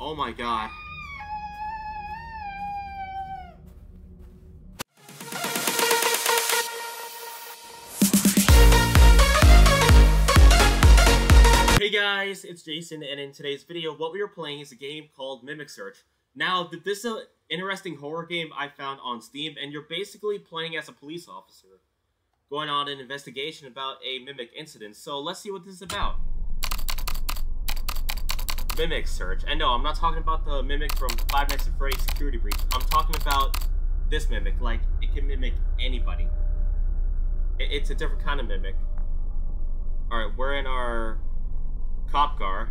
Oh my god. Hey guys, it's Jason, and in today's video, what we are playing is a game called Mimic Search. Now, this is an interesting horror game I found on Steam, and you're basically playing as a police officer, going on an investigation about a Mimic incident. So let's see what this is about. Mimic Search. And no, I'm not talking about the Mimic from Five Nights at Freddy's Security Breach. I'm talking about this Mimic. Like, it can mimic anybody. It's a different kind of Mimic. Alright, we're in our cop car.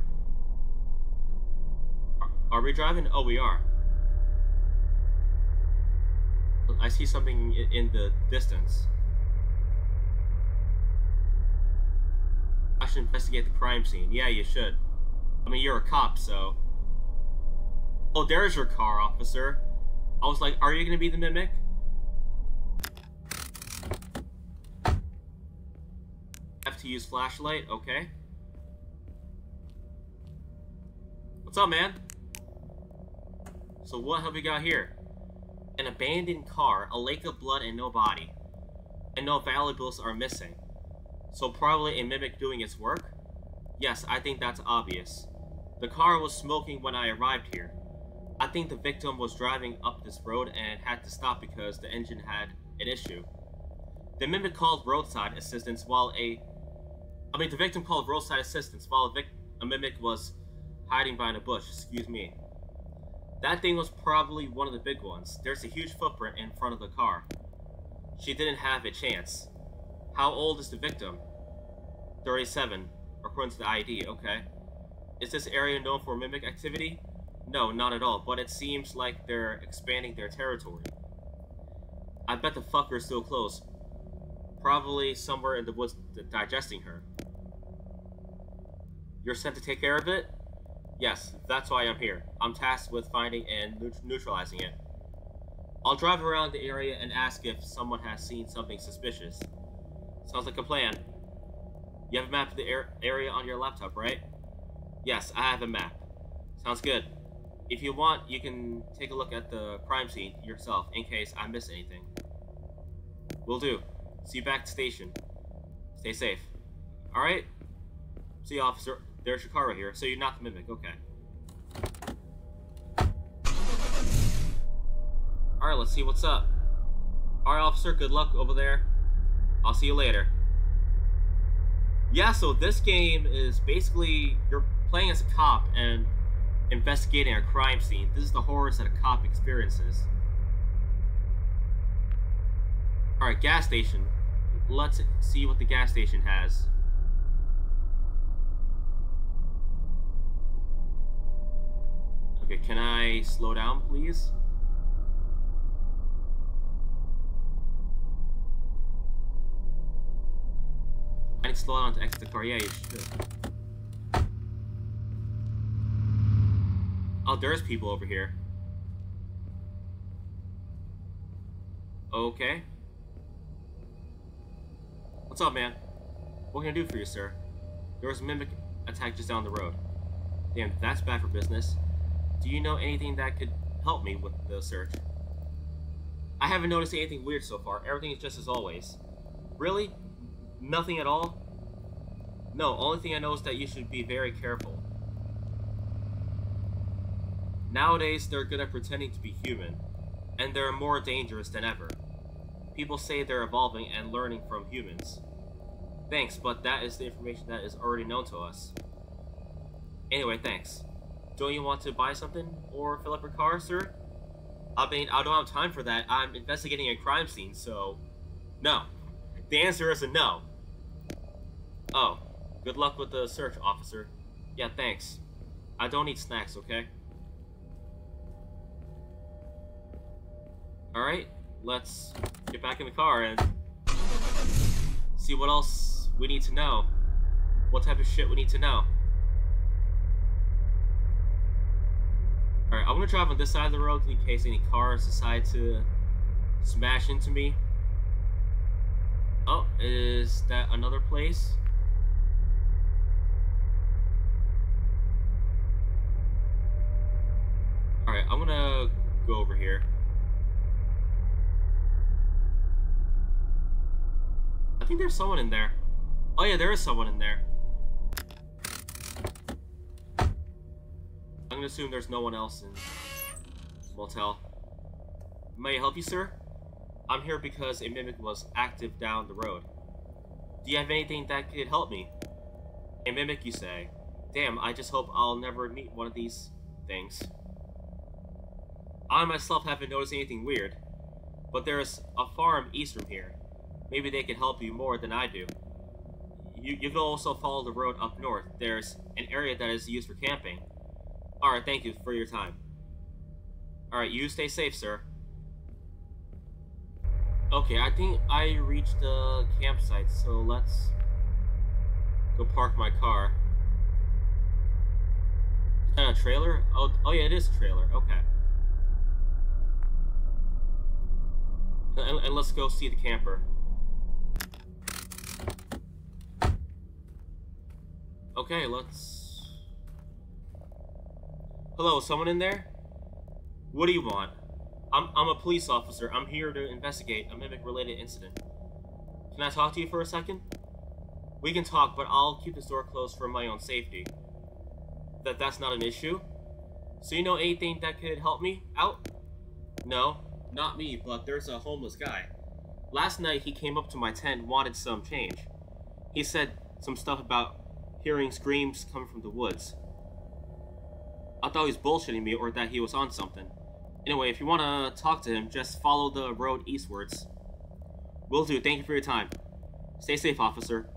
Are, are we driving? Oh, we are. I see something in the distance. I should investigate the crime scene. Yeah, you should. I mean, you're a cop, so... Oh, there's your car, officer. I was like, are you gonna be the mimic? Have to use flashlight, okay. What's up, man? So what have we got here? An abandoned car, a lake of blood, and no body. And no valuables are missing. So probably a mimic doing its work? Yes, I think that's obvious. The car was smoking when I arrived here. I think the victim was driving up this road and had to stop because the engine had an issue. The mimic called roadside assistance while a... I mean, the victim called roadside assistance while a, vic a mimic was hiding behind a bush, excuse me. That thing was probably one of the big ones. There's a huge footprint in front of the car. She didn't have a chance. How old is the victim? 37, according to the ID, okay. Is this area known for mimic activity? No, not at all, but it seems like they're expanding their territory. I bet the fucker's still close. Probably somewhere in the woods digesting her. You're sent to take care of it? Yes, that's why I'm here. I'm tasked with finding and neut neutralizing it. I'll drive around the area and ask if someone has seen something suspicious. Sounds like a plan. You have a map of the area on your laptop, right? Yes, I have a map. Sounds good. If you want, you can take a look at the crime scene yourself in case I miss anything. Will do. See you back at station. Stay safe. Alright? See you, officer. There's your car right here. So you're not the Mimic. Okay. Alright, let's see what's up. Alright, officer. Good luck over there. I'll see you later. Yeah, so this game is basically... You're playing as a cop and investigating a crime scene. This is the horrors that a cop experiences. Alright, gas station. Let's see what the gas station has. Okay, can I slow down, please? I need to slow down to exit the car. Yeah, you should. Oh, there's people over here. Okay. What's up, man? What can I do for you, sir? There was a mimic attack just down the road. Damn, that's bad for business. Do you know anything that could help me with the search? I haven't noticed anything weird so far. Everything is just as always. Really? Nothing at all? No, only thing I know is that you should be very careful. Nowadays, they're good at pretending to be human, and they're more dangerous than ever. People say they're evolving and learning from humans. Thanks, but that is the information that is already known to us. Anyway, thanks. Don't you want to buy something or fill up your car, sir? I mean, I don't have time for that. I'm investigating a crime scene, so... No. The answer is a no. Oh. Good luck with the search, officer. Yeah, thanks. I don't need snacks, okay? Alright, let's get back in the car and see what else we need to know. What type of shit we need to know. Alright, I'm gonna drive on this side of the road in case any cars decide to smash into me. Oh, is that another place? Think there's someone in there. Oh yeah, there is someone in there. I'm gonna assume there's no one else in motel. May I help you, sir? I'm here because a mimic was active down the road. Do you have anything that could help me? A mimic, you say? Damn, I just hope I'll never meet one of these things. I myself haven't noticed anything weird, but there's a farm east from here. Maybe they can help you more than I do. You, you can also follow the road up north. There's an area that is used for camping. Alright, thank you for your time. Alright, you stay safe, sir. Okay, I think I reached the campsite, so let's go park my car. Is that a trailer? Oh, oh yeah, it is a trailer. Okay. And, and let's go see the camper. Okay, let's... Hello, someone in there? What do you want? I'm, I'm a police officer. I'm here to investigate a mimic-related incident. Can I talk to you for a second? We can talk, but I'll keep this door closed for my own safety. That that's not an issue? So you know anything that could help me out? No, not me, but there's a homeless guy. Last night he came up to my tent wanted some change. He said some stuff about hearing screams coming from the woods. I thought he was bullshitting me or that he was on something. Anyway, if you want to talk to him, just follow the road eastwards. Will do. Thank you for your time. Stay safe, officer.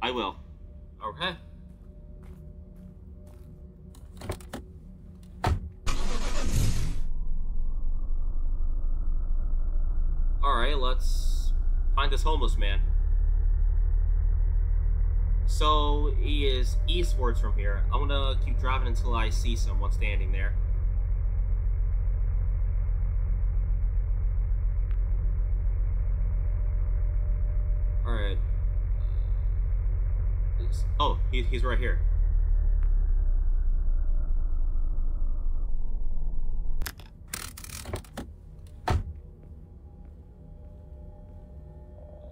I will. Okay. Alright, let's find this homeless man. So, he is eastwards from here. I'm gonna keep driving until I see someone standing there. Alright. Oh, he, he's right here.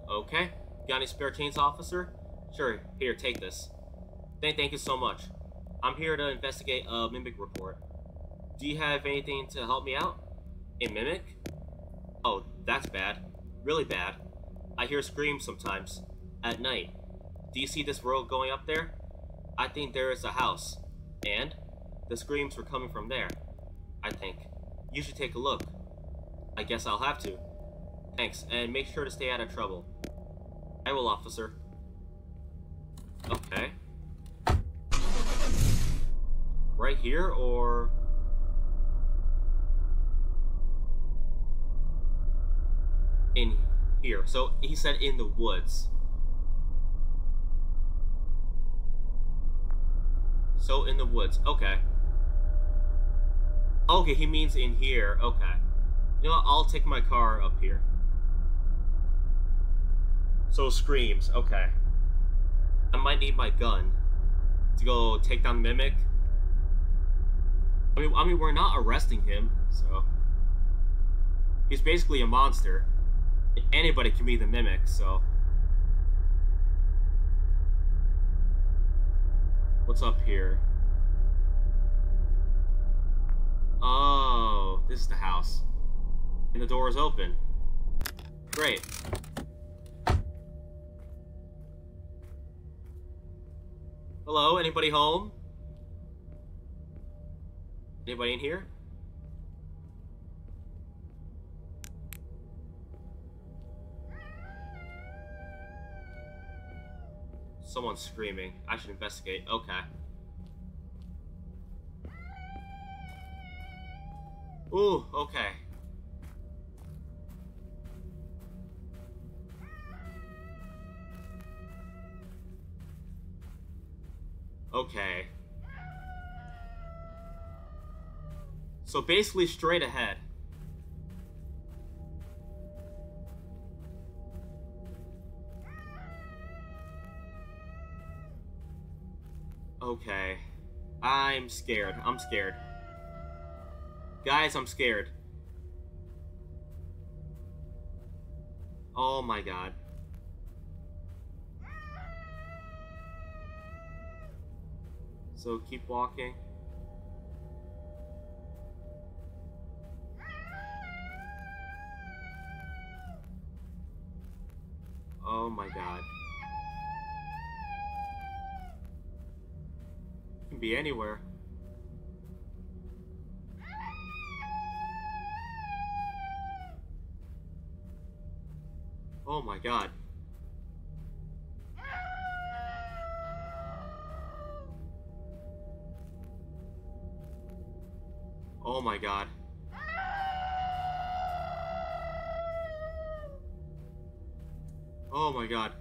Okay. Got any spare chains, officer? Sure. Here, take this. Thank, thank you so much. I'm here to investigate a mimic report. Do you have anything to help me out? A mimic? Oh, that's bad. Really bad. I hear screams sometimes. At night. Do you see this road going up there? I think there is a house. And? The screams were coming from there. I think. You should take a look. I guess I'll have to. Thanks, and make sure to stay out of trouble. I will, officer. Okay. Right here, or... In here. So he said in the woods. So in the woods. Okay. Okay, he means in here. Okay. You know what? I'll take my car up here. So screams. Okay. I might need my gun to go take down Mimic. I mean, I mean, we're not arresting him, so he's basically a monster anybody can be the mimic, so. What's up here? Oh, this is the house. And the door is open. Great. Hello, anybody home? Anybody in here? Someone's screaming. I should investigate. Okay. Ooh, okay. Okay. So basically straight ahead. Okay. I'm scared. I'm scared. Guys, I'm scared. Oh my god. So keep walking. Oh my god. Can be anywhere. Oh my god. Oh my god. Oh my god.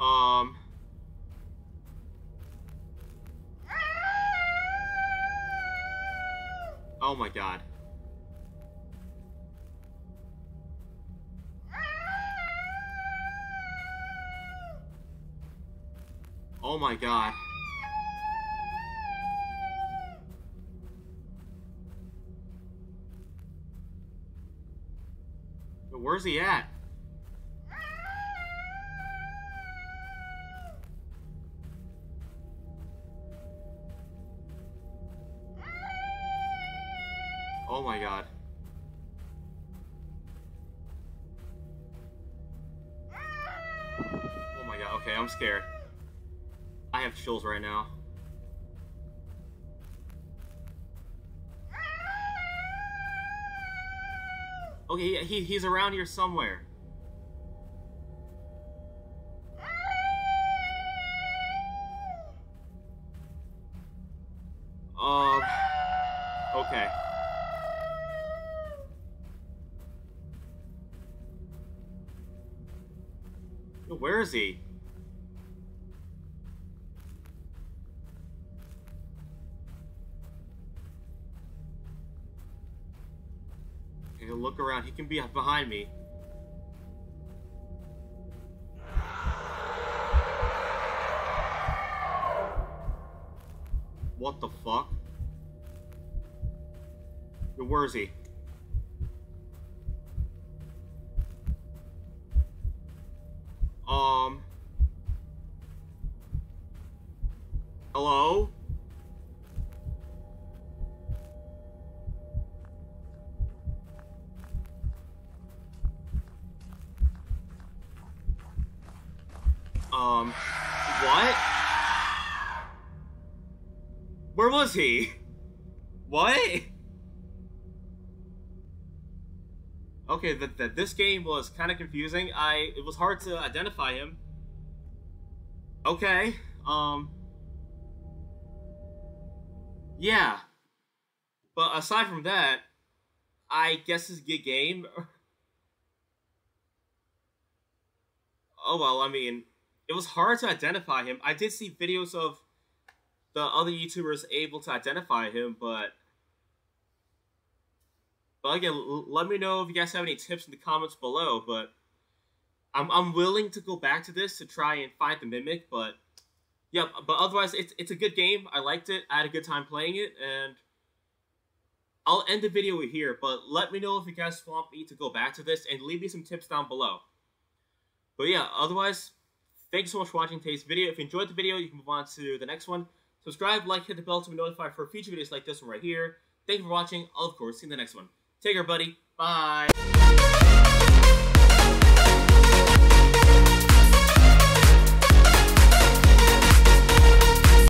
Um. Oh my god. Oh my god. But Where's he at? Oh my god. Oh my god, okay, I'm scared. I have chills right now. Okay, he, he's around here somewhere. Um, okay. Where is he? Around. He can be behind me. What the fuck? Where is he? Um, what? Where was he? What? Okay, that, that this game was kind of confusing. I it was hard to identify him. Okay, um, yeah. But aside from that, I guess it's a good game. oh well, I mean, it was hard to identify him. I did see videos of the other YouTubers able to identify him, but but again, let me know if you guys have any tips in the comments below. But I'm I'm willing to go back to this to try and find the mimic, but yeah, but otherwise it's it's a good game. I liked it. I had a good time playing it, and I'll end the video here. But let me know if you guys want me to go back to this, and leave me some tips down below. But yeah, otherwise, thank you so much for watching today's video. If you enjoyed the video, you can move on to the next one. Subscribe, like, hit the bell to be notified for future videos like this one right here. Thank you for watching. I'll, of course, see you in the next one. Take care, buddy. Bye.